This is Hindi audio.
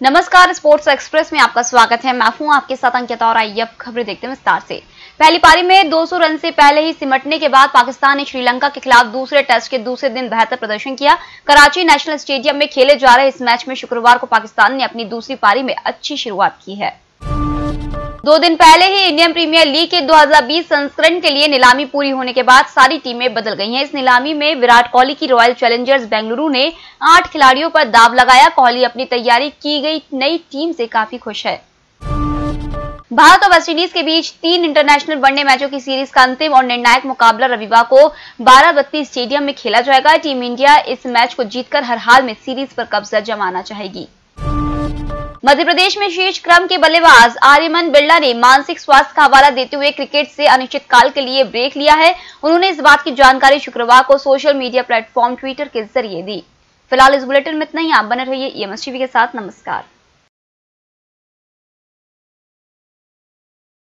नमस्कार, स्पोर्ट्स एक्सप्रेस में आपका स्वागत है। मैं हूँ आपके साथ अंकिता और आइए अब खबरें देखते हैं विस्तार से। पहली पारी में 200 रन से पहले ही सिमटने के बाद पाकिस्तान ने श्रीलंका के खिलाफ दूसरे टेस्ट के दूसरे दिन बेहतर प्रदर्शन किया। कराची नेशनल स्टेडियम में खेले जा रहे इस मैच में शुक्रवार को पाकिस्तान ने अपनी दूसरी पारी में अच्छी शुरुआत की है। दो दिन पहले ही इंडियन प्रीमियर लीग के 2020 संस्करण के लिए नीलामी पूरी होने के बाद सारी टीमें बदल गई हैं। इस नीलामी में विराट कोहली की रॉयल चैलेंजर्स बेंगलुरु ने आठ खिलाड़ियों पर दाव लगाया। कोहली अपनी तैयारी की गई नई टीम से काफ़ी खुश है। भारत और वेस्टइंडीज के बीच तीन इंटरनेशनल वनडे मैचों की सीरीज़ का अंतिम और निर्णायक मुकाबला रविवार को बाराबत्ती स्टेडियम में खेला जाएगा। टीम इंडिया इस मैच को जीतकर हर हाल में सीरीज़ पर कब्जा जमाना चाहेगी। मध्य प्रदेश में शीर्ष क्रम के बल्लेबाज आर्यमन बिरला ने मानसिक स्वास्थ्य का हवाला देते हुए क्रिकेट से अनिश्चितकाल के लिए ब्रेक लिया है। उन्होंने इस बात की जानकारी शुक्रवार को सोशल मीडिया प्लेटफॉर्म ट्विटर के ज़रिए दी। फ़िलहाल इस बुलेटिन में इतना ही। आप बने रहिए ईएमएस टीवी के साथ। नमस्कार।